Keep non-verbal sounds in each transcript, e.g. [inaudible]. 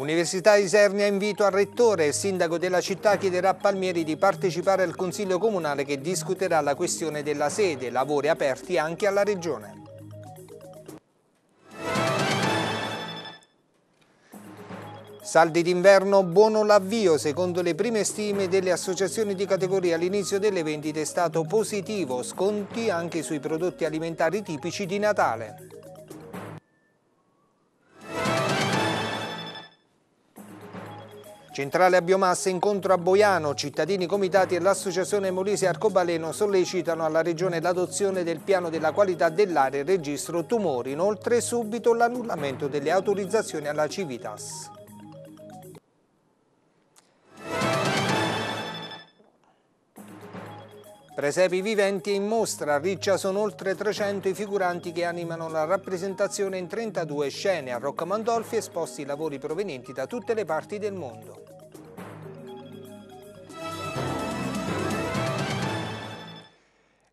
Università di Isernia invito al rettore. Il sindaco della città chiederà a Palmieri di partecipare al Consiglio Comunale che discuterà la questione della sede, lavori aperti anche alla Regione. Saldi d'inverno, buono l'avvio. Secondo le prime stime delle associazioni di categoria all'inizio delle vendite è stato positivo, sconti anche sui prodotti alimentari tipici di Natale. Centrale a biomassa, incontro a Boiano, cittadini, comitati e l'associazione Molise Arcobaleno sollecitano alla Regione l'adozione del piano della qualità dell'aria e registro tumori, inoltre subito l'annullamento delle autorizzazioni alla Civitas. Presepi viventi in mostra, a Riccia sono oltre 300 i figuranti che animano la rappresentazione in 32 scene a Rocca Mandolfi esposti lavori provenienti da tutte le parti del mondo.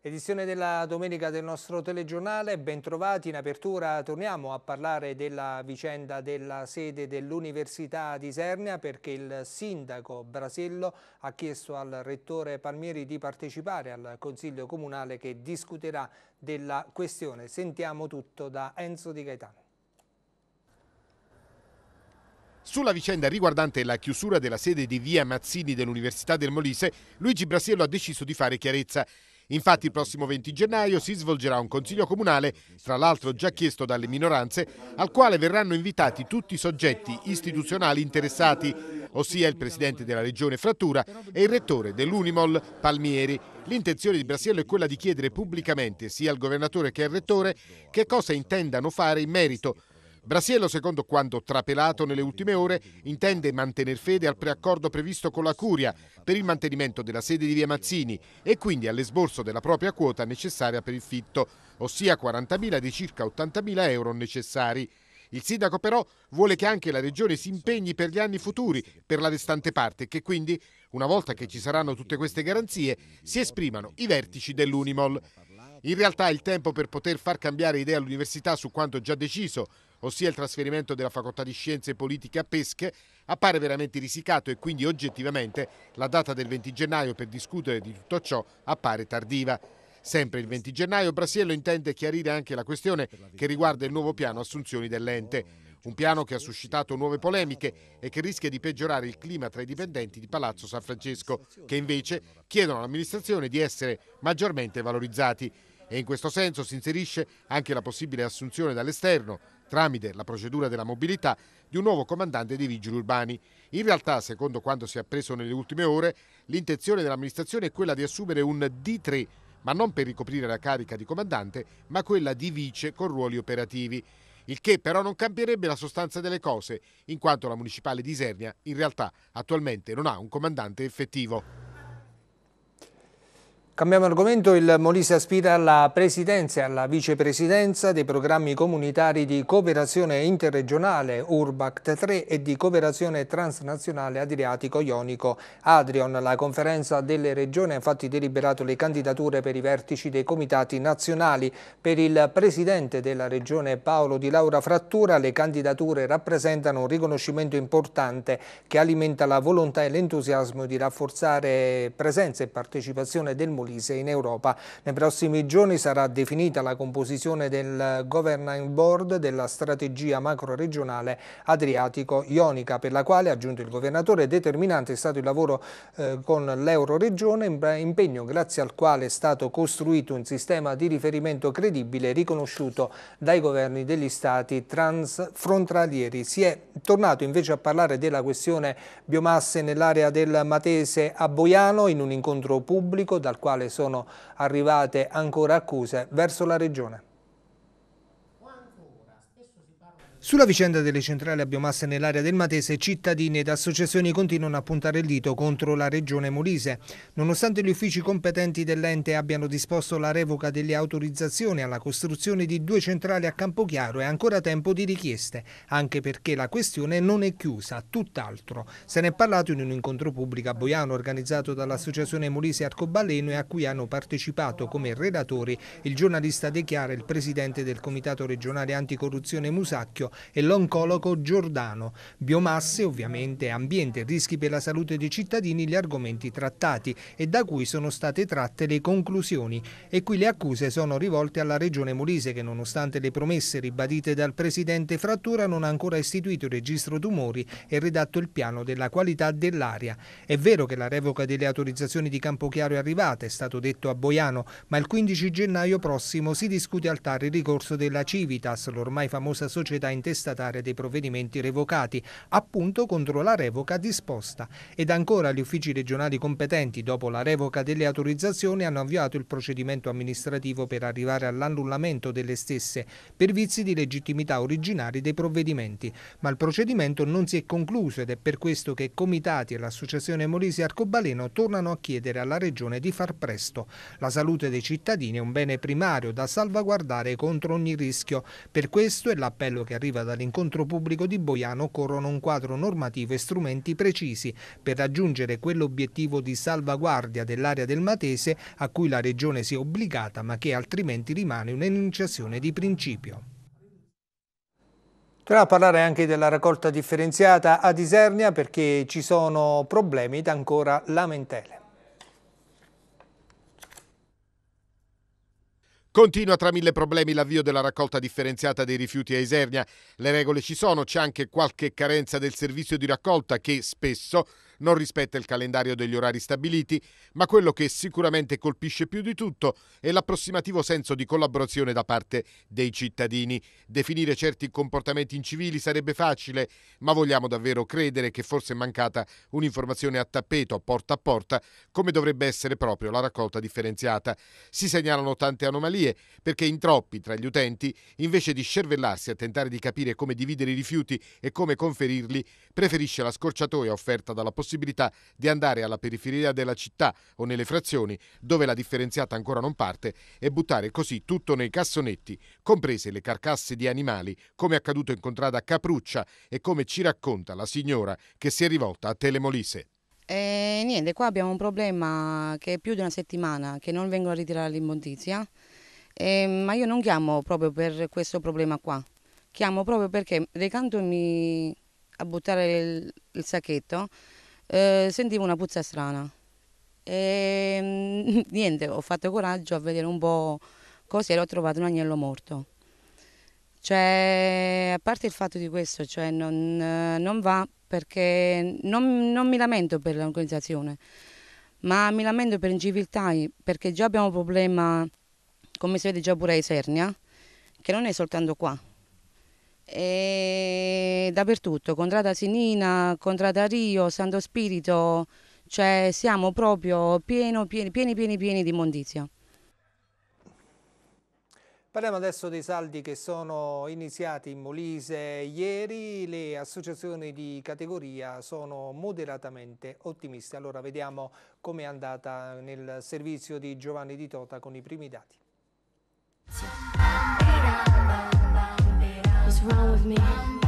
Edizione della domenica del nostro telegiornale, ben trovati in apertura. Torniamo a parlare della vicenda della sede dell'Università di Isernia perché il sindaco Brasello ha chiesto al rettore Palmieri di partecipare al Consiglio Comunale che discuterà della questione. Sentiamo tutto da Enzo Di Gaetano. Sulla vicenda riguardante la chiusura della sede di via Mazzini dell'Università del Molise, Luigi Brasiello ha deciso di fare chiarezza. Infatti il prossimo 20 gennaio si svolgerà un consiglio comunale, tra l'altro già chiesto dalle minoranze, al quale verranno invitati tutti i soggetti istituzionali interessati, ossia il presidente della regione Frattura e il rettore dell'Unimol Palmieri. L'intenzione di Brasiello è quella di chiedere pubblicamente sia al governatore che al rettore che cosa intendano fare in merito Brasiello, secondo quanto trapelato nelle ultime ore, intende mantenere fede al preaccordo previsto con la Curia per il mantenimento della sede di Via Mazzini e quindi all'esborso della propria quota necessaria per il fitto, ossia 40.000 di circa 80.000 euro necessari. Il sindaco però vuole che anche la regione si impegni per gli anni futuri per la restante parte e che quindi, una volta che ci saranno tutte queste garanzie, si esprimano i vertici dell'Unimol. In realtà il tempo per poter far cambiare idea all'università su quanto già deciso, ossia il trasferimento della facoltà di scienze politiche a Pesche, appare veramente risicato e quindi oggettivamente la data del 20 gennaio per discutere di tutto ciò appare tardiva. Sempre il 20 gennaio Brasiello intende chiarire anche la questione che riguarda il nuovo piano assunzioni dell'ente. Un piano che ha suscitato nuove polemiche e che rischia di peggiorare il clima tra i dipendenti di Palazzo San Francesco, che invece chiedono all'amministrazione di essere maggiormente valorizzati. E in questo senso si inserisce anche la possibile assunzione dall'esterno tramite la procedura della mobilità di un nuovo comandante dei vigili urbani. In realtà, secondo quanto si è appreso nelle ultime ore, l'intenzione dell'amministrazione è quella di assumere un D3, ma non per ricoprire la carica di comandante, ma quella di vice con ruoli operativi. Il che però non cambierebbe la sostanza delle cose, in quanto la municipale di Isernia in realtà attualmente non ha un comandante effettivo. Cambiamo argomento, il Molise aspira alla presidenza e alla vicepresidenza dei programmi comunitari di cooperazione interregionale Urbact 3 e di cooperazione transnazionale Adriatico-Ionico Adrion. La conferenza delle regioni ha infatti deliberato le candidature per i vertici dei comitati nazionali. Per il presidente della regione Paolo Di Laura Frattura le candidature rappresentano un riconoscimento importante che alimenta la volontà e l'entusiasmo di rafforzare presenza e partecipazione del Molise Molise in Europa. Nei prossimi giorni sarà definita la composizione del Governing Board della strategia macro-regionale Adriatico-Ionica, per la quale, ha aggiunto il governatore, determinante è stato il lavoro eh, con l'Euroregione, impegno grazie al quale è stato costruito un sistema di riferimento credibile riconosciuto dai governi degli stati transfrontalieri. Si è tornato invece a parlare della questione biomasse nell'area del Matese a Boiano in un incontro pubblico dal quale quale sono arrivate ancora accuse verso la Regione. Sulla vicenda delle centrali a biomasse nell'area del Matese, cittadini ed associazioni continuano a puntare il dito contro la regione Molise. Nonostante gli uffici competenti dell'ente abbiano disposto la revoca delle autorizzazioni alla costruzione di due centrali a Campochiaro, è ancora tempo di richieste, anche perché la questione non è chiusa, tutt'altro. Se ne è parlato in un incontro pubblico a Boiano organizzato dall'associazione Molise Arcobaleno e a cui hanno partecipato come relatori il giornalista De Chiara e il presidente del comitato regionale anticorruzione Musacchio E l'oncologo Giordano. Biomasse, ovviamente, ambiente, rischi per la salute dei cittadini, gli argomenti trattati e da cui sono state tratte le conclusioni. E qui le accuse sono rivolte alla Regione Molise che nonostante le promesse ribadite dal Presidente Frattura non ha ancora istituito il registro tumori e redatto il piano della qualità dell'aria. È vero che la revoca delle autorizzazioni di Campochiaro è arrivata, è stato detto a Boiano, ma il 15 gennaio prossimo si discute al TAR il ricorso della Civitas, l'ormai famosa società intestataria dei provvedimenti revocati, appunto contro la revoca disposta. Ed ancora gli uffici regionali competenti, dopo la revoca delle autorizzazioni, hanno avviato il procedimento amministrativo per arrivare all'annullamento delle stesse per vizi di legittimità originari dei provvedimenti. Ma il procedimento non si è concluso ed è per questo che comitati e l'associazione Molise Arcobaleno tornano a chiedere alla Regione di far presto. La salute dei cittadini è un bene primario da salvaguardare contro ogni rischio. Per questo è l'appello che arriva dall'incontro pubblico di Boiano occorrono un quadro normativo e strumenti precisi per raggiungere quell'obiettivo di salvaguardia dell'area del Matese a cui la Regione si è obbligata ma che altrimenti rimane un'enunciazione di principio. Torniamo a parlare anche della raccolta differenziata ad Isernia perché ci sono problemi ed ancora lamentele. Continua tra mille problemi l'avvio della raccolta differenziata dei rifiuti a Isernia. Le regole ci sono, c'è anche qualche carenza del servizio di raccolta che spesso non rispetta il calendario degli orari stabiliti, ma quello che sicuramente colpisce più di tutto è l'approssimativo senso di collaborazione da parte dei cittadini. Definire certi comportamenti incivili sarebbe facile, ma vogliamo davvero credere che forse è mancata un'informazione a tappeto, porta a porta, come dovrebbe essere proprio la raccolta differenziata. Si segnalano tante anomalie perché in troppi tra gli utenti, invece di scervellarsi a tentare di capire come dividere i rifiuti e come conferirli, preferisce la scorciatoia offerta dalla possibilità possibilità di andare alla periferia della città o nelle frazioni dove la differenziata ancora non parte e buttare così tutto nei cassonetti, comprese le carcasse di animali, come accaduto in contrada Capruccia e come ci racconta la signora che si è rivolta a Telemolise. E niente, qua abbiamo un problema che è più di una settimana che non vengono a ritirare l'immondizia, ma io non chiamo proprio per questo problema qua, chiamo proprio perché recandomi a buttare il, il sacchetto eh, sentivo una puzza strana. E [laughs] niente, ho fatto coraggio a vedere un po' cos'era, ho trovato un agnello morto. Cioè, a parte il fatto di questo, cioè non, non va perché non, non mi lamento per l'organizzazione, ma mi lamento per inciviltà, perché già abbiamo un problema, come si vede già pure a Isernia, che non è soltanto qua, e dappertutto, Contrada Sinina, Contrada Rio, Santo Spirito, cioè siamo proprio pieno, pieni, pieni, pieni, pieni di immondizia. Parliamo adesso dei saldi che sono iniziati in Molise ieri, le associazioni di categoria sono moderatamente ottimiste. Allora vediamo come è andata nel servizio di Giovanni Di Tota con i primi dati. What's? Wrong with me.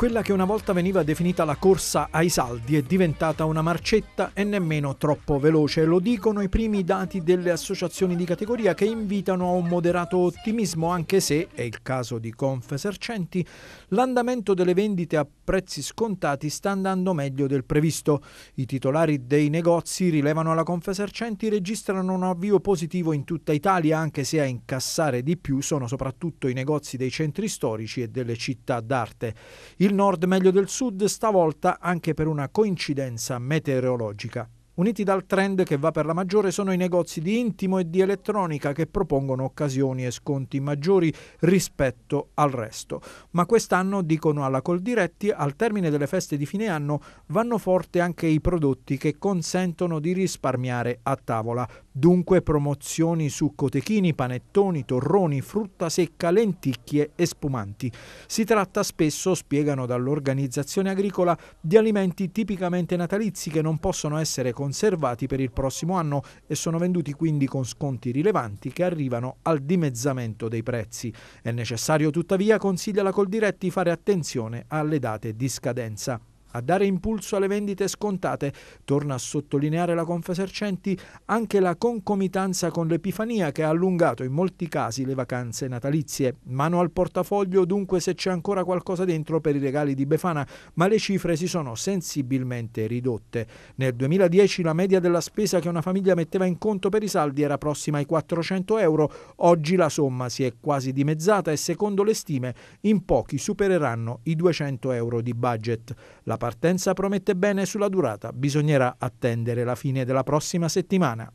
Quella che una volta veniva definita la corsa ai saldi è diventata una marcetta e nemmeno troppo veloce. Lo dicono i primi dati delle associazioni di categoria che invitano a un moderato ottimismo, anche se, è il caso di Confesercenti, l'andamento delle vendite a prezzi scontati sta andando meglio del previsto. I titolari dei negozi rilevano alla Confesercenti registrano un avvio positivo in tutta Italia, anche se a incassare di più sono soprattutto i negozi dei centri storici e delle città d'arte. Il il nord meglio del sud, stavolta anche per una coincidenza meteorologica. Uniti dal trend che va per la maggiore sono i negozi di intimo e di elettronica che propongono occasioni e sconti maggiori rispetto al resto. Ma quest'anno, dicono alla Coldiretti, al termine delle feste di fine anno vanno forte anche i prodotti che consentono di risparmiare a tavola. Dunque promozioni su cotechini, panettoni, torroni, frutta secca, lenticchie e spumanti. Si tratta spesso, spiegano dall'organizzazione agricola, di alimenti tipicamente natalizi che non possono essere considerati conservati per il prossimo anno e sono venduti quindi con sconti rilevanti che arrivano al dimezzamento dei prezzi. È necessario tuttavia, consiglia la Coldiretti, fare attenzione alle date di scadenza. A dare impulso alle vendite scontate torna a sottolineare la Confesercenti anche la concomitanza con l'Epifania che ha allungato in molti casi le vacanze natalizie. Mano al portafoglio dunque se c'è ancora qualcosa dentro per i regali di Befana, ma le cifre si sono sensibilmente ridotte. Nel 2010 la media della spesa che una famiglia metteva in conto per i saldi era prossima ai 400 euro, oggi la somma si è quasi dimezzata e secondo le stime in pochi supereranno i 200 euro di budget. La partenza promette bene sulla durata, bisognerà attendere la fine della prossima settimana.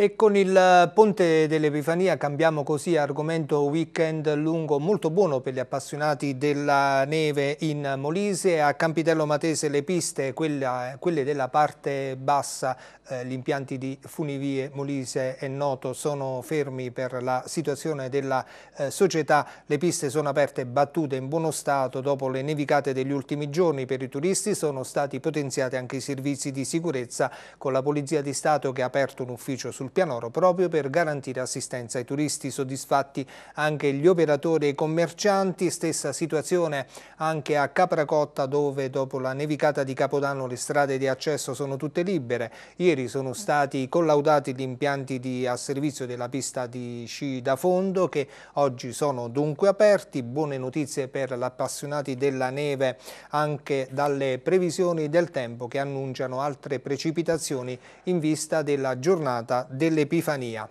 E con il Ponte dell'Epifania cambiamo così argomento weekend lungo molto buono per gli appassionati della neve in Molise. A Campitello Matese le piste, quella, quelle della parte bassa, eh, gli impianti di Funivie Molise e Noto sono fermi per la situazione della eh, società. Le piste sono aperte e battute in buono stato dopo le nevicate degli ultimi giorni. Per i turisti sono stati potenziati anche i servizi di sicurezza con la Polizia di Stato che ha aperto un ufficio sul pianoro proprio per garantire assistenza ai turisti soddisfatti anche gli operatori e i commercianti. Stessa situazione anche a Capracotta dove dopo la nevicata di Capodanno le strade di accesso sono tutte libere. Ieri sono stati collaudati gli impianti di, a servizio della pista di sci da fondo che oggi sono dunque aperti. Buone notizie per gli appassionati della neve anche dalle previsioni del tempo che annunciano altre precipitazioni in vista della giornata dell'Epifania.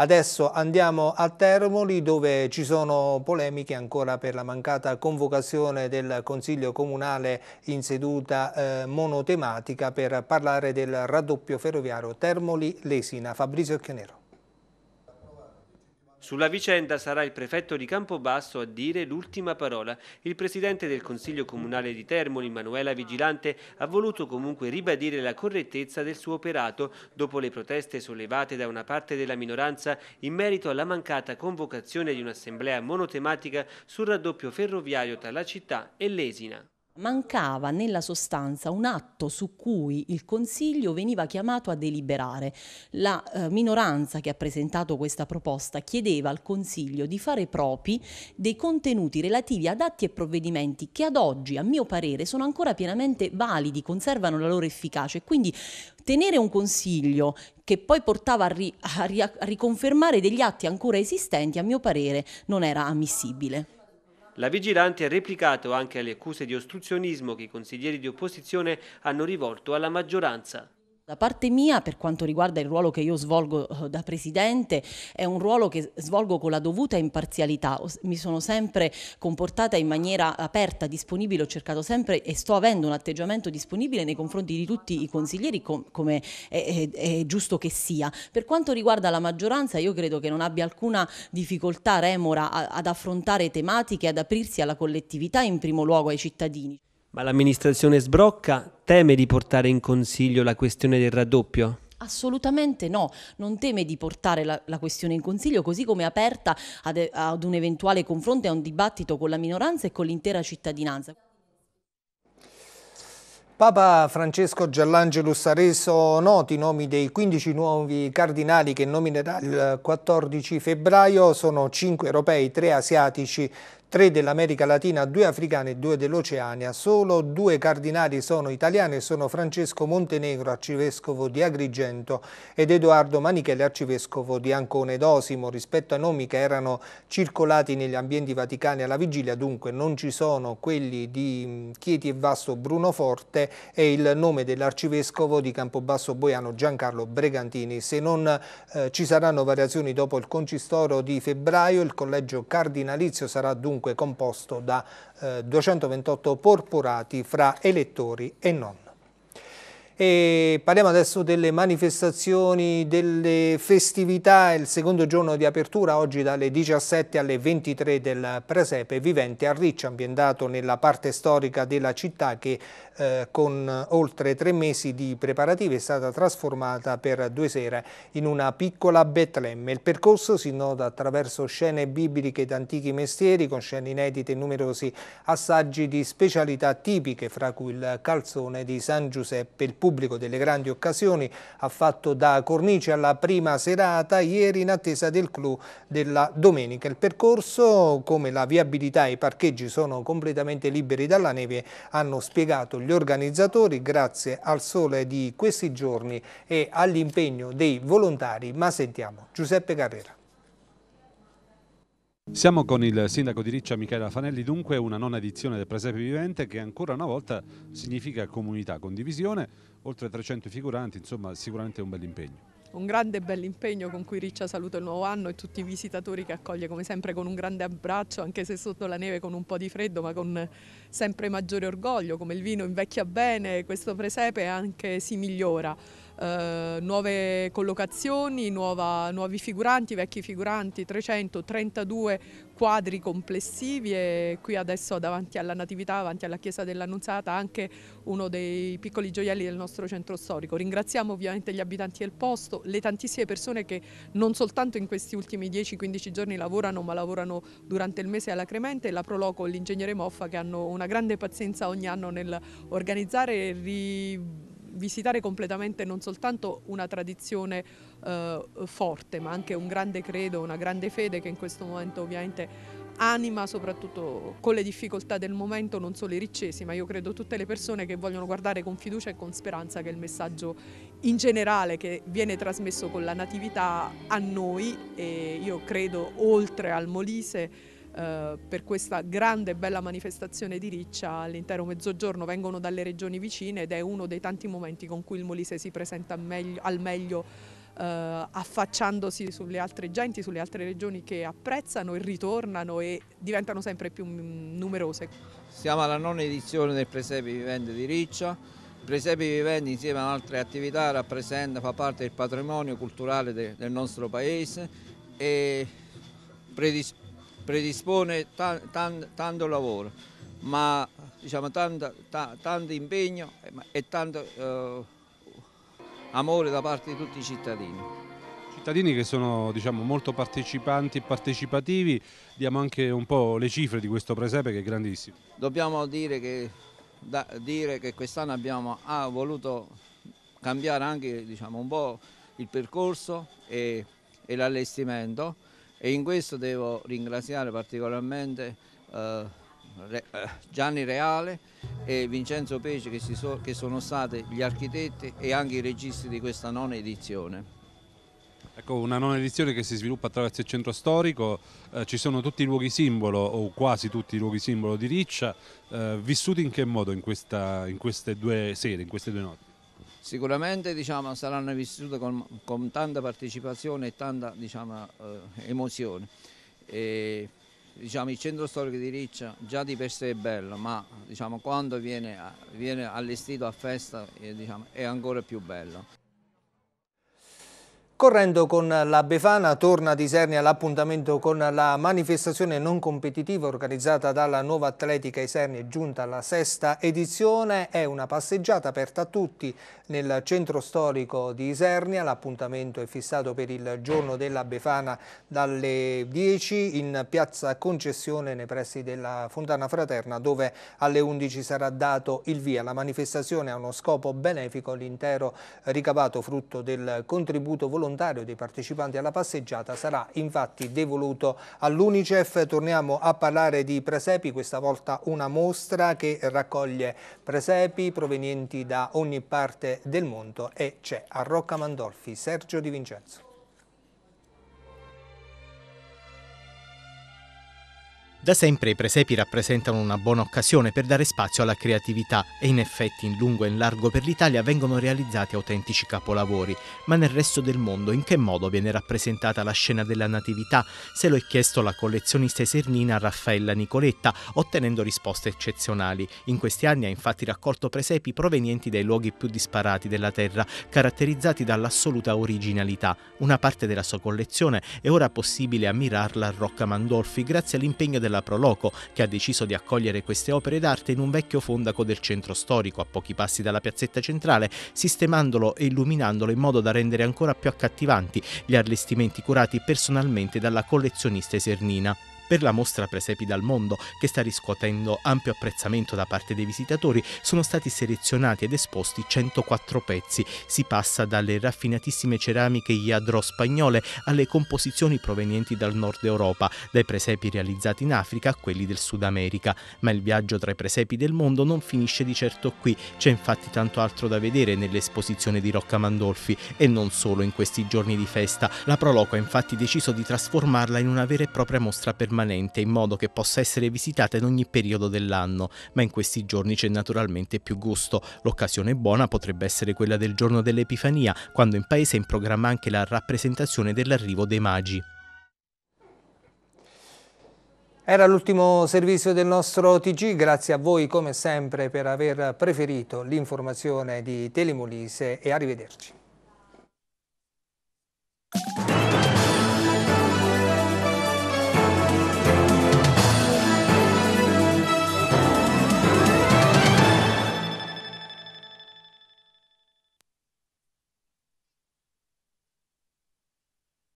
Adesso andiamo a Termoli dove ci sono polemiche ancora per la mancata convocazione del Consiglio Comunale in seduta eh, monotematica per parlare del raddoppio ferroviario Termoli-Lesina. Fabrizio Chionero. Sulla vicenda sarà il prefetto di Campobasso a dire l'ultima parola. Il presidente del Consiglio Comunale di Termoli, Manuela Vigilante, ha voluto comunque ribadire la correttezza del suo operato dopo le proteste sollevate da una parte della minoranza in merito alla mancata convocazione di un'assemblea monotematica sul raddoppio ferroviario tra la città e l'Esina. Mancava nella sostanza un atto su cui il Consiglio veniva chiamato a deliberare. La eh, minoranza che ha presentato questa proposta chiedeva al Consiglio di fare propri dei contenuti relativi ad atti e provvedimenti che ad oggi, a mio parere, sono ancora pienamente validi, conservano la loro efficacia e quindi tenere un Consiglio che poi portava a, ri a, ri a riconfermare degli atti ancora esistenti, a mio parere, non era ammissibile. La vigilante ha replicato anche alle accuse di ostruzionismo che i consiglieri di opposizione hanno rivolto alla maggioranza. Da parte mia, per quanto riguarda il ruolo che io svolgo eh, da Presidente, è un ruolo che svolgo con la dovuta imparzialità. Mi sono sempre comportata in maniera aperta, disponibile, ho cercato sempre e sto avendo un atteggiamento disponibile nei confronti di tutti i consiglieri com come è, è, è, giusto che sia. Per quanto riguarda la maggioranza, io credo che non abbia alcuna difficoltà remora ad affrontare tematiche, ad aprirsi alla collettività, in primo luogo ai cittadini. Ma l'amministrazione sbrocca teme di portare in consiglio la questione del raddoppio? Assolutamente no, non teme di portare la, la questione in consiglio così come aperta ad, ad un eventuale confronto e a un dibattito con la minoranza e con l'intera cittadinanza. Papa Francesco Giallangelus ha reso noti i nomi dei 15 nuovi cardinali che nominerà il 14 febbraio, sono 5 europei, 3 asiatici, tre dell'America Latina, due africane e due dell'Oceania. Solo due cardinali sono italiani e sono Francesco Montenegro, arcivescovo di Agrigento, ed Edoardo Manichele, arcivescovo di Ancone d'Osimo. Rispetto ai nomi che erano circolati negli ambienti vaticani alla vigilia, dunque non ci sono quelli di Chieti e Vasto Bruno Forte e il nome dell'arcivescovo di Campobasso Boiano Giancarlo Bregantini. Se non eh, ci saranno variazioni dopo il concistoro di febbraio, il collegio cardinalizio sarà dunque dunque composto da eh, 228 porporati fra elettori e non. E parliamo adesso delle manifestazioni, delle festività, il secondo giorno di apertura oggi dalle 17 alle 23 del Presepe vivente a Riccia, ambientato nella parte storica della città che eh, con oltre tre mesi di preparativi è stata trasformata per due sere in una piccola Betlemme. Il percorso si nota attraverso scene bibliche ed antichi mestieri con scene inedite e numerosi assaggi di specialità tipiche fra cui il calzone di San Giuseppe il Pugno pubblico delle grandi occasioni ha fatto da cornice alla prima serata ieri in attesa del clou della domenica. Il percorso, come la viabilità e i parcheggi sono completamente liberi dalla neve, hanno spiegato gli organizzatori grazie al sole di questi giorni e all'impegno dei volontari. Ma sentiamo Giuseppe Carrera. Siamo con il sindaco di Riccia Michela Fanelli, dunque una nona edizione del Presepe Vivente che ancora una volta significa comunità, condivisione, oltre 300 figuranti, insomma sicuramente un bel impegno. Un grande e bel impegno con cui Riccia saluta il nuovo anno e tutti i visitatori che accoglie come sempre con un grande abbraccio, anche se sotto la neve con un po' di freddo, ma con sempre maggiore orgoglio, come il vino invecchia bene, questo Presepe anche si migliora eh, nuove collocazioni, nuova, nuovi figuranti, vecchi figuranti, 332 quadri complessivi e qui adesso davanti alla Natività, davanti alla Chiesa dell'Annunziata anche uno dei piccoli gioielli del nostro centro storico. Ringraziamo ovviamente gli abitanti del posto, le tantissime persone che non soltanto in questi ultimi 10-15 giorni lavorano ma lavorano durante il mese alla Cremente la Proloco e l'ingegnere Moffa che hanno una grande pazienza ogni anno nel organizzare e ri visitare completamente non soltanto una tradizione eh, forte ma anche un grande credo, una grande fede che in questo momento ovviamente anima soprattutto con le difficoltà del momento non solo i riccesi ma io credo tutte le persone che vogliono guardare con fiducia e con speranza che il messaggio in generale che viene trasmesso con la natività a noi e io credo oltre al Molise eh, per questa grande e bella manifestazione di Riccia all'intero mezzogiorno vengono dalle regioni vicine ed è uno dei tanti momenti con cui il Molise si presenta meglio, al meglio eh, affacciandosi sulle altre genti, sulle altre regioni che apprezzano e ritornano e diventano sempre più numerose. Siamo alla nona edizione del Presepe Vivente di Riccia. Il Presepe Vivente insieme ad altre attività rappresenta, fa parte del patrimonio culturale de, del nostro paese e predispone predispone tanto, tanto lavoro, ma diciamo, tanto, tanto impegno e tanto eh, amore da parte di tutti i cittadini. Cittadini che sono diciamo, molto partecipanti e partecipativi, diamo anche un po' le cifre di questo presepe che è grandissimo. Dobbiamo dire che, che quest'anno abbiamo ah, voluto cambiare anche diciamo, un po' il percorso e, e l'allestimento e in questo devo ringraziare particolarmente eh, eh, Gianni Reale e Vincenzo Pece che, so, che, sono stati gli architetti e anche i registi di questa nona edizione. Ecco, una nona edizione che si sviluppa attraverso il centro storico, eh, ci sono tutti i luoghi simbolo o quasi tutti i luoghi simbolo di Riccia, eh, vissuti in che modo in, questa, in queste due sere, in queste due notti? Sicuramente diciamo, saranno vissute con, con, tanta partecipazione e tanta diciamo, eh, emozione. E, diciamo, il centro storico di Riccia già di per sé è bello, ma diciamo, quando viene, viene, allestito a festa eh, diciamo, è ancora più bello. Correndo con la Befana torna di Isernia l'appuntamento con la manifestazione non competitiva organizzata dalla Nuova Atletica Isernia giunta alla sesta edizione. È una passeggiata aperta a tutti nel centro storico di Isernia. L'appuntamento è fissato per il giorno della Befana dalle 10 in piazza Concessione nei pressi della Fontana Fraterna dove alle 11 sarà dato il via. La manifestazione ha uno scopo benefico, l'intero ricavato frutto del contributo volontario volontario dei partecipanti alla passeggiata sarà infatti devoluto all'Unicef. Torniamo a parlare di presepi, questa volta una mostra che raccoglie presepi provenienti da ogni parte del mondo e c'è a Rocca Mandolfi Sergio Di Vincenzo. Da sempre i presepi rappresentano una buona occasione per dare spazio alla creatività e in effetti in lungo e in largo per l'Italia vengono realizzati autentici capolavori, ma nel resto del mondo in che modo viene rappresentata la scena della Natività? Se lo è chiesto la collezionista esernina Raffaella Nicoletta, ottenendo risposte eccezionali. In questi anni ha infatti raccolto presepi provenienti dai luoghi più disparati della terra, caratterizzati dall'assoluta originalità. Una parte della sua collezione è ora possibile ammirarla a Rocca Mandolfi grazie all'impegno del della Proloco, che ha deciso di accogliere queste opere d'arte in un vecchio fondaco del centro storico, a pochi passi dalla piazzetta centrale, sistemandolo e illuminandolo in modo da rendere ancora più accattivanti gli allestimenti curati personalmente dalla collezionista esernina. Per la mostra Presepi dal mondo, che sta riscuotendo ampio apprezzamento da parte dei visitatori, sono stati selezionati ed esposti 104 pezzi. Si passa dalle raffinatissime ceramiche iadro spagnole alle composizioni provenienti dal nord Europa, dai presepi realizzati in Africa a quelli del Sud America. Ma il viaggio tra i presepi del mondo non finisce di certo qui, c'è infatti tanto altro da vedere nell'esposizione di Rocca Mandolfi e non solo in questi giorni di festa. La Proloco ha infatti deciso di trasformarla in una vera e propria mostra permanente in modo che possa essere visitata in ogni periodo dell'anno, ma in questi giorni c'è naturalmente più gusto. L'occasione buona potrebbe essere quella del giorno dell'Epifania, quando in paese è in programma anche la rappresentazione dell'arrivo dei magi. Era l'ultimo servizio del nostro TG, grazie a voi come sempre per aver preferito l'informazione di Telemolise e arrivederci.